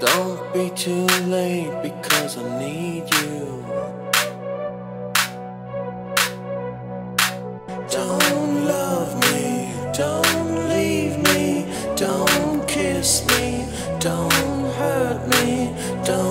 Don't be too late because I need you. Don't love me, don't leave me, don't kiss me, don't hurt me, don't.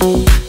Thank